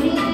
baby.